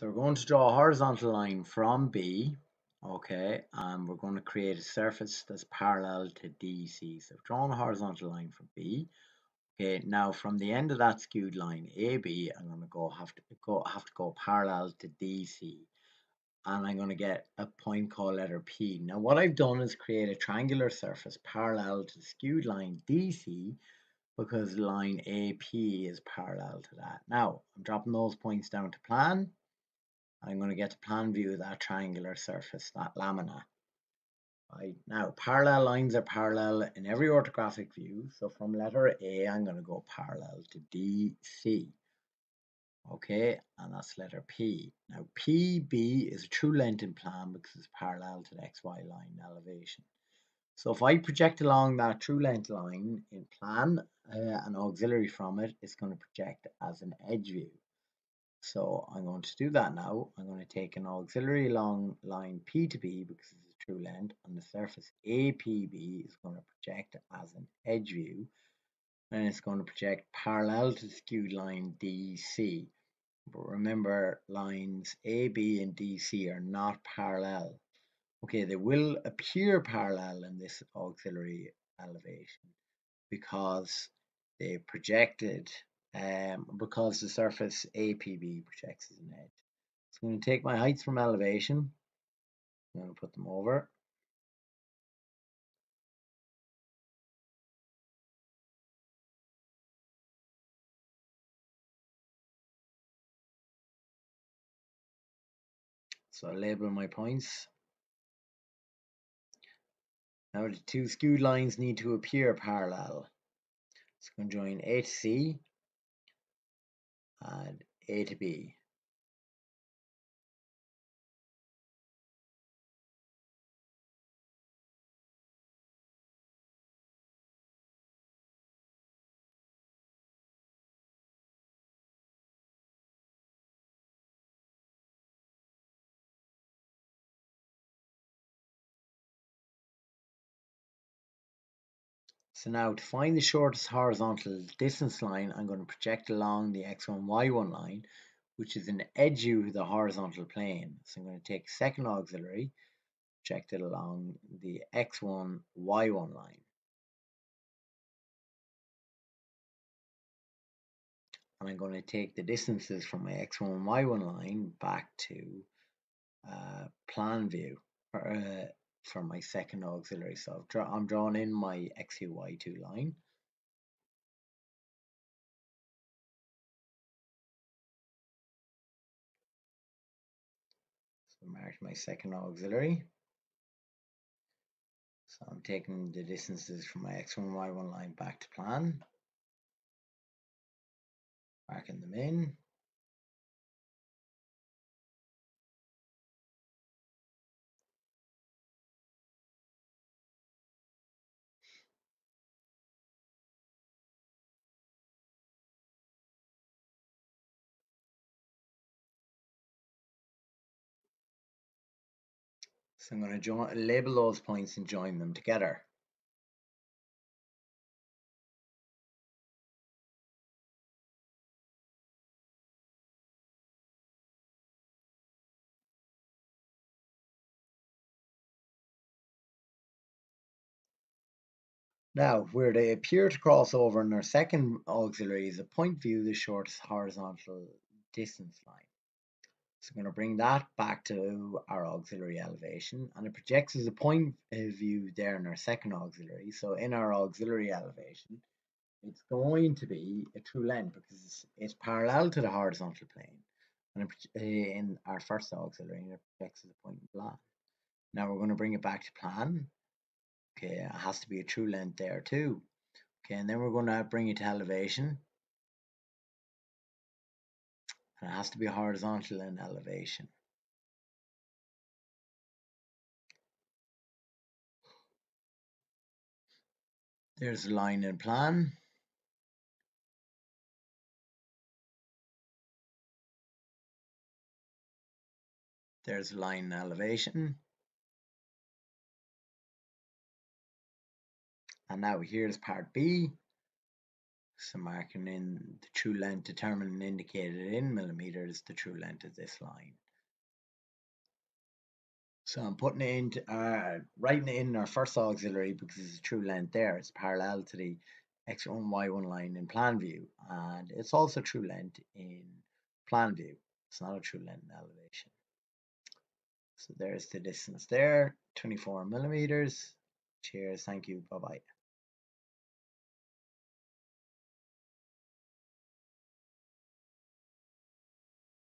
So we're going to draw a horizontal line from B, okay, and we're going to create a surface that's parallel to DC. So I've drawn a horizontal line from B. Okay, now from the end of that skewed line AB, I'm going to go have to go have to go parallel to DC, and I'm going to get a point called letter P. Now what I've done is create a triangular surface parallel to the skewed line DC because line AP is parallel to that. Now I'm dropping those points down to plan I'm going to get to plan view of that triangular surface, that lamina. Right, now parallel lines are parallel in every orthographic view. So from letter A, I'm going to go parallel to DC. Okay, and that's letter P. Now PB is a true length in plan because it's parallel to the XY line elevation. So if I project along that true length line in plan, uh, an auxiliary from it, it is going to project as an edge view. So I'm going to do that now. I'm going to take an auxiliary along line P to B because it's a true length and the surface APB is going to project as an edge view and it's going to project parallel to the skewed line DC. But remember lines AB and DC are not parallel. Okay, they will appear parallel in this auxiliary elevation because they projected um, because the surface APB projects as an edge. So I'm going to take my heights from elevation, I'm going to put them over. So I label my points. Now the two skewed lines need to appear parallel. So I'm going to join A to C and A to B. So now to find the shortest horizontal distance line, I'm going to project along the x1, y1 line, which is an edge of the horizontal plane. So I'm going to take second auxiliary, project it along the x1, y1 line. And I'm going to take the distances from my x1, y1 line back to uh, plan view, or, uh, for my second auxiliary. So draw, I'm drawing in my x2, y2 line. So mark my second auxiliary. So I'm taking the distances from my x1, y1 line back to plan. Marking them in. So I'm going to join, label those points and join them together. Now, where they appear to cross over in our second auxiliary is a point view, the shortest horizontal distance line. So I'm going to bring that back to our auxiliary elevation and it projects as a point of view there in our second auxiliary. So in our auxiliary elevation, it's going to be a true length because it's parallel to the horizontal plane. And eh, in our first auxiliary, it projects as a point in plan. Now we're going to bring it back to plan Okay, it has to be a true length there too. Okay, and then we're going to bring it to elevation. And it has to be horizontal in elevation. There's a line in plan. There's line in elevation. And now here's part B. So marking in the true length determined and indicated in millimeters, the true length of this line. So I'm putting it in, uh, writing it in our first auxiliary because it's a true length there. It's parallel to the x1, y1 line in plan view. And it's also true length in plan view. It's not a true length in elevation. So there's the distance there, 24 millimeters. Cheers, thank you, bye bye.